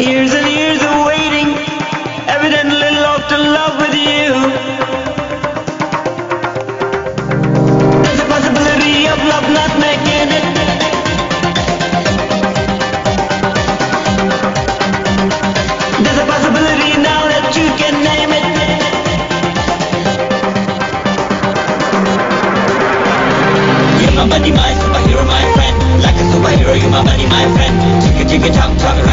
Years and years of waiting, evidently lost in love with you. There's a possibility of love not making it. There's a possibility now that you can name it. You're my buddy, my superhero, my friend. Like a superhero, you're my buddy, my friend. Chicka, chicka, chop, chop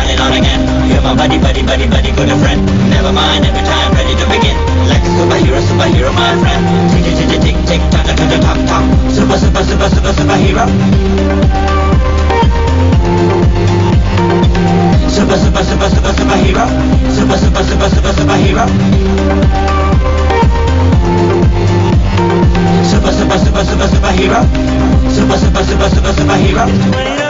buddy, buddy, buddy buddy good friend. Never mind, every time ready to begin. Like a superhero, superhero, my friend. Tick, tick, tick, tick, tick, tock, tock, tock, tock, tock. Super, super, super, super, superhero. Super, super, super, super, superhero. Super, super, super, super, superhero. Super, super, super, super, superhero. Super, super, super, super, superhero.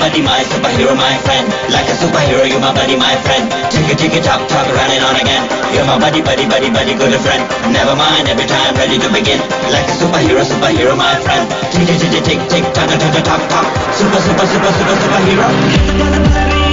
Buddy, my superhero, my friend. Like a superhero, you're my buddy, my friend. Tick it, tick it, talk, talk, around and on again. You're my buddy, buddy, buddy, buddy, good friend. Never mind, every time ready to begin. Like a superhero, superhero, my friend. Tick tick tick, tick, talk. Super, super, super, super, superhero. Super, super, super, super, superhero.